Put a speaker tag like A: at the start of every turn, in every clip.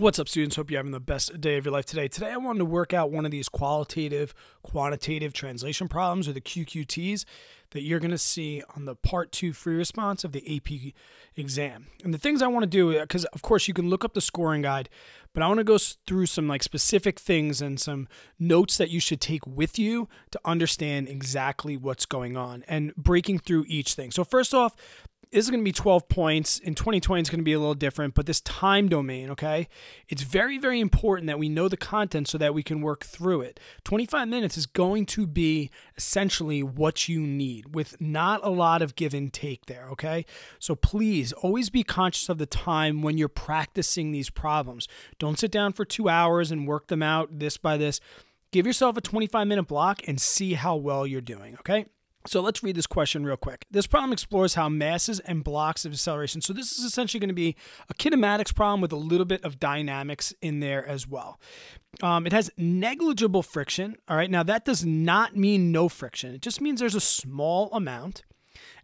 A: What's up, students? Hope you're having the best day of your life today. Today, I wanted to work out one of these qualitative, quantitative translation problems, or the QQTs, that you're going to see on the part two free response of the AP exam. And the things I want to do, uh, because of course you can look up the scoring guide, but I want to go through some like specific things and some notes that you should take with you to understand exactly what's going on and breaking through each thing. So first off, is going to be 12 points. In 2020, it's going to be a little different, but this time domain, okay, it's very, very important that we know the content so that we can work through it. 25 minutes is going to be essentially what you need with not a lot of give and take there, okay? So please always be conscious of the time when you're practicing these problems. Don't sit down for two hours and work them out this by this. Give yourself a 25 minute block and see how well you're doing, okay? So let's read this question real quick. This problem explores how masses and blocks of acceleration. So this is essentially going to be a kinematics problem with a little bit of dynamics in there as well. Um, it has negligible friction. All right. Now that does not mean no friction. It just means there's a small amount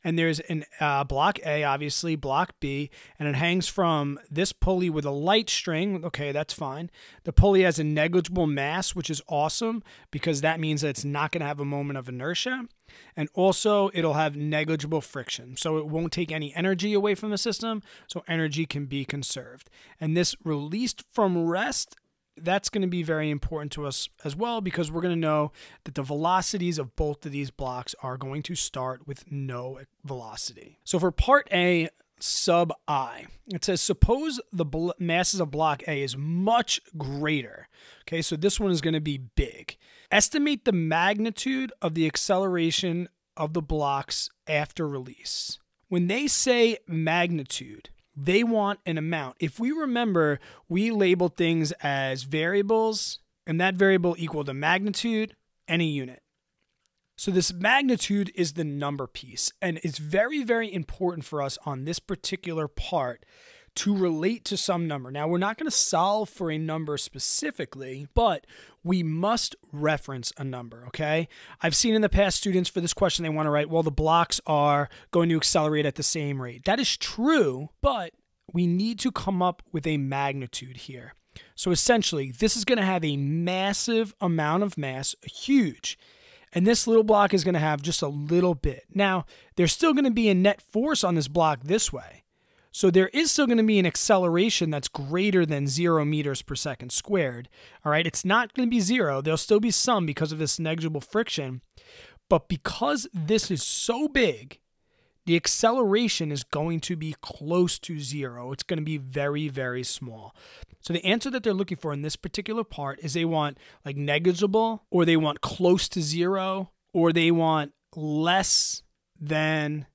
A: and there's an uh, block A, obviously, block B, and it hangs from this pulley with a light string. Okay, that's fine. The pulley has a negligible mass, which is awesome because that means that it's not going to have a moment of inertia. And also, it'll have negligible friction. So it won't take any energy away from the system. So energy can be conserved. And this released from rest that's going to be very important to us as well because we're going to know that the velocities of both of these blocks are going to start with no velocity. So for part A, sub I, it says suppose the masses of block A is much greater. Okay, so this one is going to be big. Estimate the magnitude of the acceleration of the blocks after release. When they say magnitude, they want an amount. If we remember, we label things as variables, and that variable equal to magnitude and a unit. So this magnitude is the number piece, and it's very, very important for us on this particular part to relate to some number. Now, we're not going to solve for a number specifically, but we must reference a number, okay? I've seen in the past students for this question, they want to write, well, the blocks are going to accelerate at the same rate. That is true, but we need to come up with a magnitude here. So essentially, this is going to have a massive amount of mass, huge. And this little block is going to have just a little bit. Now, there's still going to be a net force on this block this way. So there is still going to be an acceleration that's greater than zero meters per second squared. All right, it's not going to be zero. There'll still be some because of this negligible friction. But because this is so big, the acceleration is going to be close to zero. It's going to be very, very small. So the answer that they're looking for in this particular part is they want like negligible, or they want close to zero, or they want less than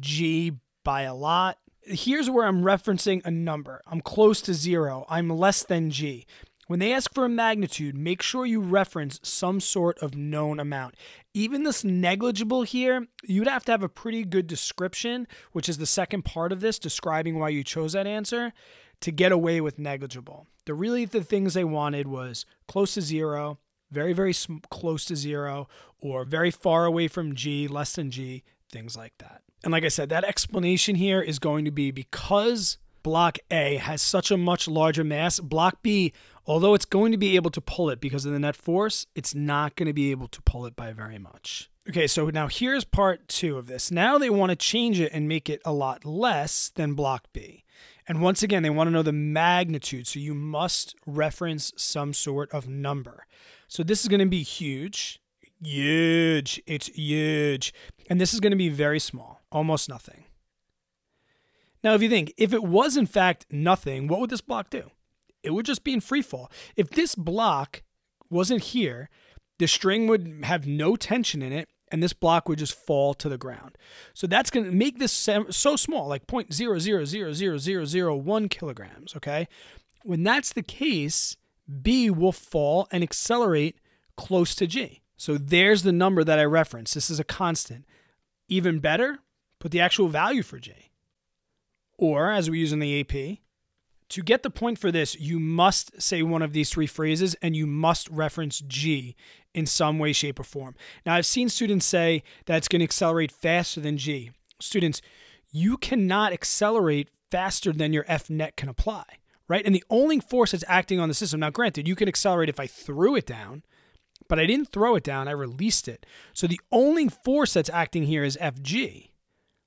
A: g by a lot, here's where I'm referencing a number. I'm close to zero. I'm less than G. When they ask for a magnitude, make sure you reference some sort of known amount. Even this negligible here, you'd have to have a pretty good description, which is the second part of this, describing why you chose that answer, to get away with negligible. The really the things they wanted was close to zero, very, very close to zero, or very far away from G, less than G, things like that. And like I said, that explanation here is going to be because block A has such a much larger mass, block B, although it's going to be able to pull it because of the net force, it's not going to be able to pull it by very much. Okay, so now here's part two of this. Now they want to change it and make it a lot less than block B. And once again, they want to know the magnitude, so you must reference some sort of number. So this is going to be huge, huge, it's huge. And this is going to be very small almost nothing. Now, if you think, if it was in fact nothing, what would this block do? It would just be in free fall. If this block wasn't here, the string would have no tension in it and this block would just fall to the ground. So that's going to make this so small, like 0.000001 kilograms, okay? When that's the case, B will fall and accelerate close to G. So there's the number that I referenced. This is a constant. Even better, put the actual value for G. Or, as we use in the AP, to get the point for this, you must say one of these three phrases and you must reference G in some way, shape, or form. Now, I've seen students say that it's going to accelerate faster than G. Students, you cannot accelerate faster than your F net can apply, right? And the only force that's acting on the system, now granted, you can accelerate if I threw it down, but I didn't throw it down, I released it. So the only force that's acting here is Fg,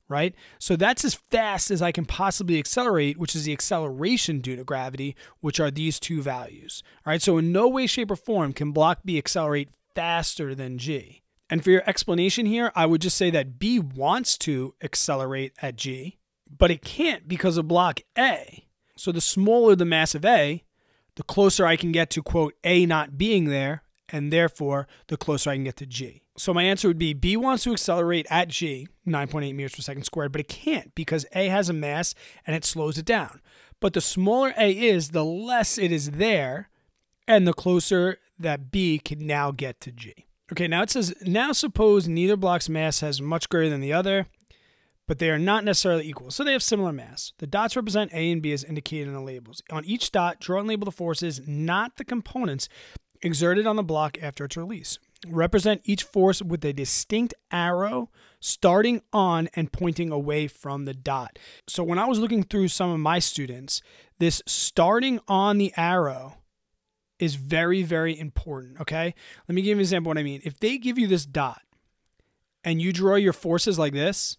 A: right? So that's as fast as I can possibly accelerate, which is the acceleration due to gravity, which are these two values. All right, so in no way, shape, or form can block B accelerate faster than G. And for your explanation here, I would just say that B wants to accelerate at G, but it can't because of block A. So the smaller the mass of A, the closer I can get to, quote, A not being there, and therefore the closer I can get to G. So my answer would be B wants to accelerate at G, 9.8 meters per second squared, but it can't because A has a mass and it slows it down. But the smaller A is, the less it is there, and the closer that B can now get to G. Okay, now it says, now suppose neither block's mass has much greater than the other, but they are not necessarily equal. So they have similar mass. The dots represent A and B as indicated in the labels. On each dot, draw and label the forces, not the components exerted on the block after its release. Represent each force with a distinct arrow starting on and pointing away from the dot. So when I was looking through some of my students, this starting on the arrow is very, very important. Okay. Let me give you an example what I mean. If they give you this dot and you draw your forces like this,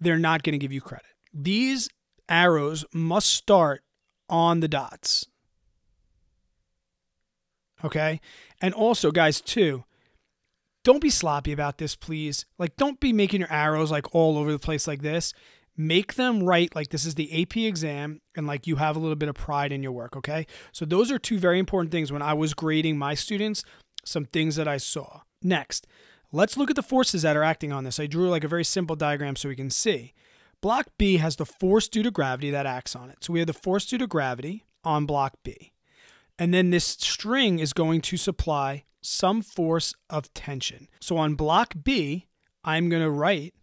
A: they're not going to give you credit. These arrows must start on the dots. Okay. And also, guys, too, don't be sloppy about this, please. Like, don't be making your arrows like all over the place like this. Make them right like this is the AP exam and like you have a little bit of pride in your work. Okay. So, those are two very important things when I was grading my students, some things that I saw. Next, let's look at the forces that are acting on this. I drew like a very simple diagram so we can see. Block B has the force due to gravity that acts on it. So, we have the force due to gravity on block B. And then this string is going to supply some force of tension. So on block B, I'm going to write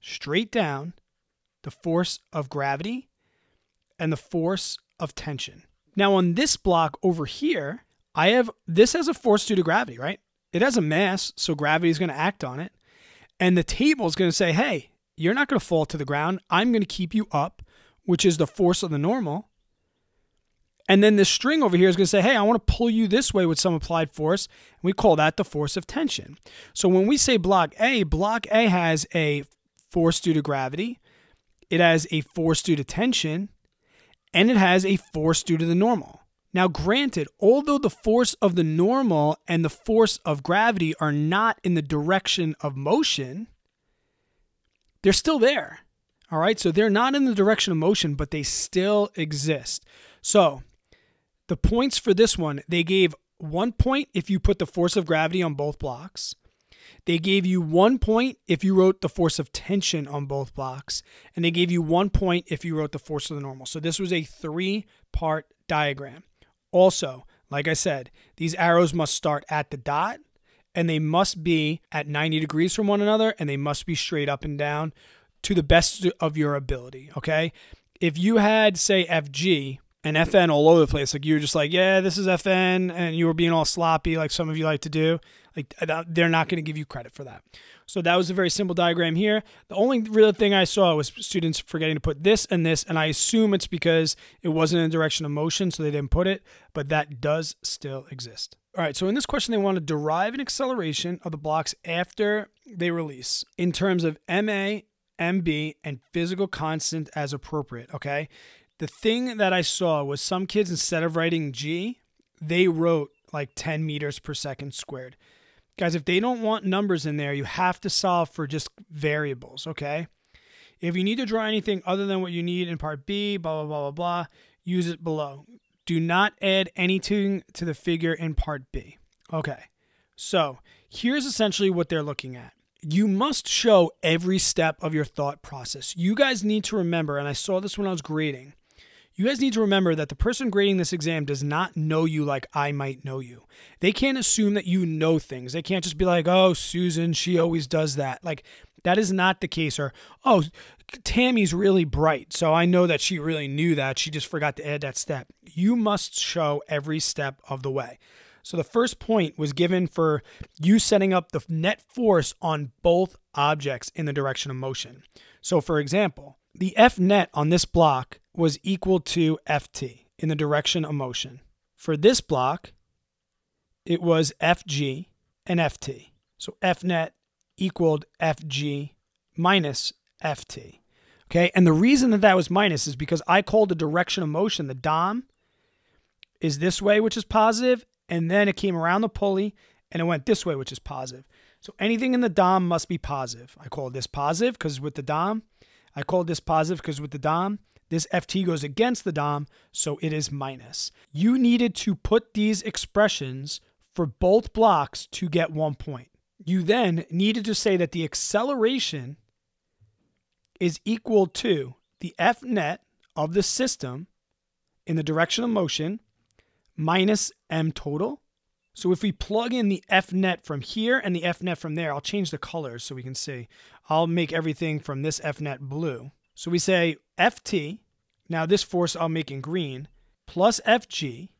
A: straight down the force of gravity and the force of tension. Now on this block over here, I have this has a force due to gravity, right? It has a mass, so gravity is going to act on it. And the table is going to say, hey, you're not going to fall to the ground. I'm going to keep you up, which is the force of the normal. And then this string over here is going to say, hey, I want to pull you this way with some applied force. And we call that the force of tension. So when we say block A, block A has a force due to gravity, it has a force due to tension, and it has a force due to the normal. Now, granted, although the force of the normal and the force of gravity are not in the direction of motion, they're still there. All right, so they're not in the direction of motion, but they still exist. So the points for this one, they gave one point if you put the force of gravity on both blocks. They gave you one point if you wrote the force of tension on both blocks. And they gave you one point if you wrote the force of the normal. So this was a three part diagram. Also, like I said, these arrows must start at the dot and they must be at 90 degrees from one another and they must be straight up and down to the best of your ability. Okay. If you had, say, FG and FN all over the place. Like you were just like, yeah, this is FN, and you were being all sloppy, like some of you like to do. Like they're not going to give you credit for that. So that was a very simple diagram here. The only real thing I saw was students forgetting to put this and this, and I assume it's because it wasn't in the direction of motion, so they didn't put it, but that does still exist. All right, so in this question, they want to derive an acceleration of the blocks after they release in terms of MA, MB, and physical constant as appropriate, okay? The thing that I saw was some kids, instead of writing G, they wrote like 10 meters per second squared. Guys, if they don't want numbers in there, you have to solve for just variables, okay? If you need to draw anything other than what you need in part B, blah, blah, blah, blah, blah, use it below. Do not add anything to the figure in part B. Okay, so here's essentially what they're looking at. You must show every step of your thought process. You guys need to remember, and I saw this when I was grading, you guys need to remember that the person grading this exam does not know you like I might know you. They can't assume that you know things. They can't just be like, oh, Susan, she always does that. Like, that is not the case. Or, oh, Tammy's really bright. So I know that she really knew that. She just forgot to add that step. You must show every step of the way. So the first point was given for you setting up the net force on both objects in the direction of motion. So, for example, the F net on this block was equal to Ft in the direction of motion. For this block, it was Fg and Ft. So Fnet equaled Fg minus Ft. Okay, and the reason that that was minus is because I called the direction of motion, the Dom, is this way, which is positive, and then it came around the pulley and it went this way, which is positive. So anything in the Dom must be positive. I call this positive because with the Dom, I called this positive because with the Dom, this FT goes against the Dom, so it is minus. You needed to put these expressions for both blocks to get one point. You then needed to say that the acceleration is equal to the F net of the system in the direction of motion minus M total. So if we plug in the F net from here and the F net from there, I'll change the colors so we can see. I'll make everything from this F net blue. So we say Ft, now this force I'll make in green, plus Fg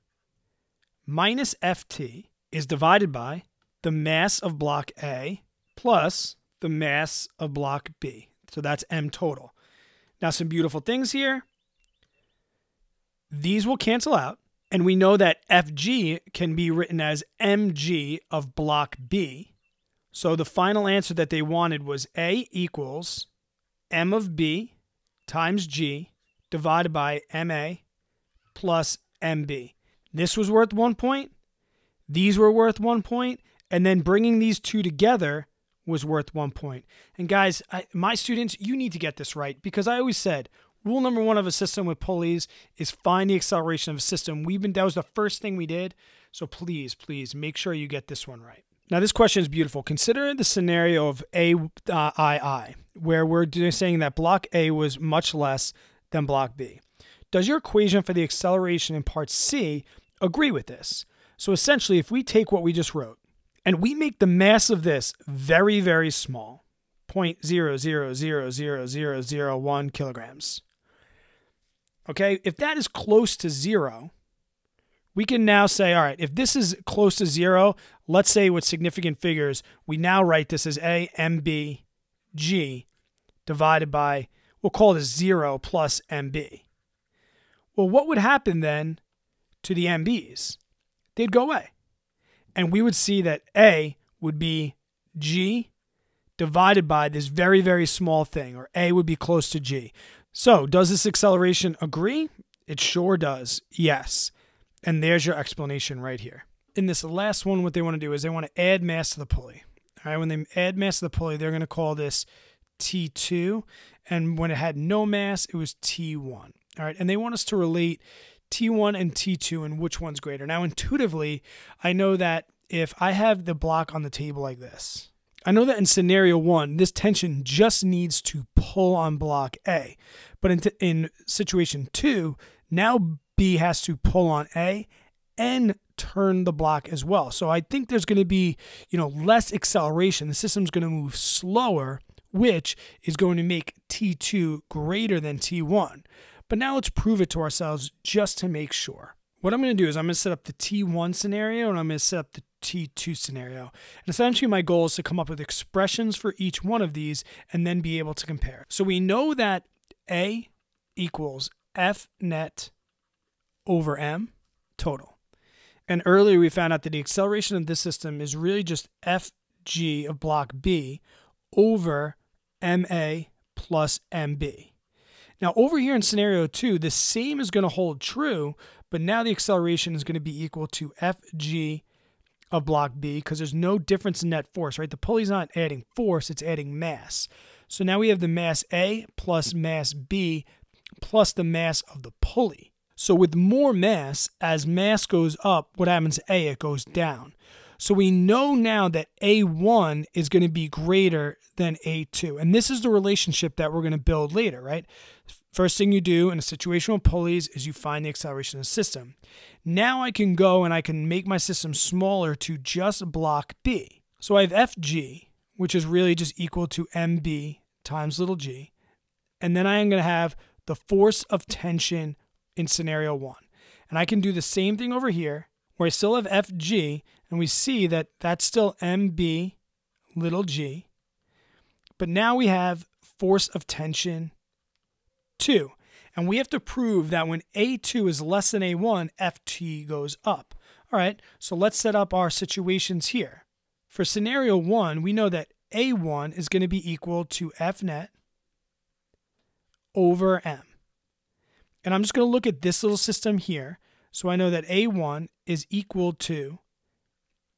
A: minus Ft is divided by the mass of block A plus the mass of block B. So that's M total. Now, some beautiful things here. These will cancel out. And we know that Fg can be written as mg of block B. So the final answer that they wanted was A equals m of B times g divided by ma plus mb. This was worth one point. These were worth one point. And then bringing these two together was worth one point. And guys, I, my students, you need to get this right because I always said Rule number one of a system with pulleys is find the acceleration of a system. We've been that was the first thing we did. So please, please make sure you get this one right. Now this question is beautiful. Consider the scenario of AII, uh, where we're saying that block A was much less than block B. Does your equation for the acceleration in part C agree with this? So essentially, if we take what we just wrote and we make the mass of this very, very small, 0.000001 kilograms, Okay, if that is close to zero, we can now say, all right, if this is close to zero, let's say with significant figures, we now write this as A MB G divided by, we'll call this zero plus MB. Well, what would happen then to the MBs? They'd go away. And we would see that A would be G divided by this very, very small thing, or A would be close to G. So, does this acceleration agree? It sure does. Yes. And there's your explanation right here. In this last one, what they want to do is they want to add mass to the pulley. All right, when they add mass to the pulley, they're going to call this T2. And when it had no mass, it was T1. All right, and they want us to relate T1 and T2 and which one's greater. Now, intuitively, I know that if I have the block on the table like this, I know that in scenario one, this tension just needs to pull on block A. But in, in situation two, now B has to pull on A and turn the block as well. So I think there's going to be, you know, less acceleration. The system's going to move slower, which is going to make T2 greater than T1. But now let's prove it to ourselves just to make sure. What I'm going to do is I'm going to set up the T1 scenario and I'm going to set up the T2 scenario. And essentially, my goal is to come up with expressions for each one of these and then be able to compare. So we know that A equals F net over M total. And earlier we found out that the acceleration of this system is really just Fg of block B over MA plus MB. Now, over here in scenario two, the same is going to hold true, but now the acceleration is going to be equal to Fg of block B because there's no difference in net force, right? The pulley's not adding force, it's adding mass. So now we have the mass A plus mass B plus the mass of the pulley. So with more mass, as mass goes up, what happens to A? It goes down. So we know now that A1 is going to be greater than A2. And this is the relationship that we're going to build later, right? First thing you do in a situation with pulleys is you find the acceleration of the system. Now I can go and I can make my system smaller to just block B. So I have Fg, which is really just equal to mb times little g. And then I am going to have the force of tension in scenario one. And I can do the same thing over here where I still have Fg and we see that that's still mb little g. But now we have force of tension 2. And we have to prove that when A2 is less than A1, FT goes up. All right, so let's set up our situations here. For scenario one, we know that A1 is going to be equal to F net over M. And I'm just going to look at this little system here. So I know that A1 is equal to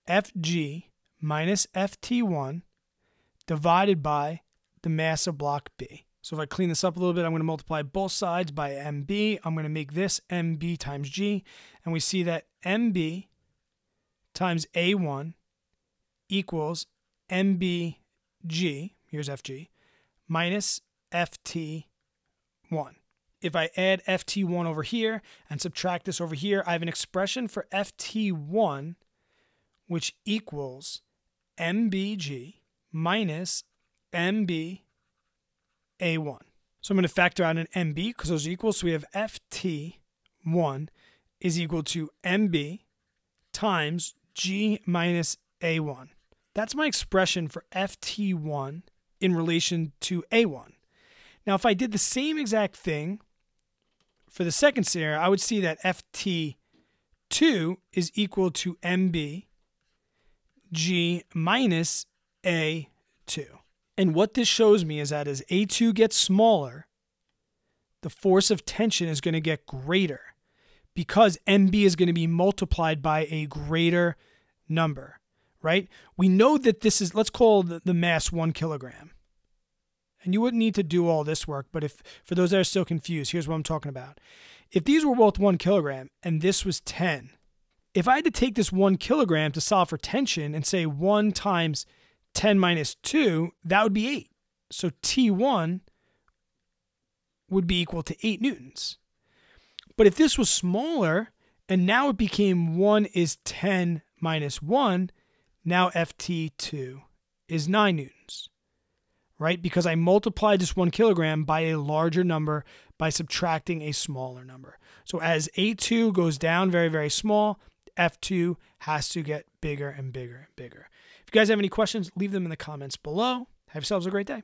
A: FG minus FT1 divided by the mass of block B. So if I clean this up a little bit, I'm going to multiply both sides by MB. I'm going to make this MB times G. And we see that MB times A1 equals MBG, here's FG, minus FT1. If I add FT1 over here and subtract this over here, I have an expression for FT1 which equals MBG minus MB A1. So I'm going to factor out an MB because those are equal. So we have FT1 is equal to MB times G minus A1. That's my expression for FT1 in relation to A1. Now, if I did the same exact thing for the second scenario, I would see that FT2 is equal to MB G minus A2. And what this shows me is that as A2 gets smaller, the force of tension is going to get greater because MB is going to be multiplied by a greater number, right? We know that this is, let's call the, mass one kilogram. And you wouldn't need to do all this work, but if for those that are still confused, here's what I'm talking about. If these were both one kilogram and this was 10, if I had to take this one kilogram to solve for tension and say one times 10 minus two, that would be eight. So T1 would be equal to eight newtons. But if this was smaller and now it became one is 10 minus one, now FT2 is nine newtons, right? Because I multiplied this one kilogram by a larger number by subtracting a smaller number. So as A2 goes down very, very small, F2 has to get bigger and bigger and bigger. If you guys have any questions, leave them in the comments below. Have yourselves a great day.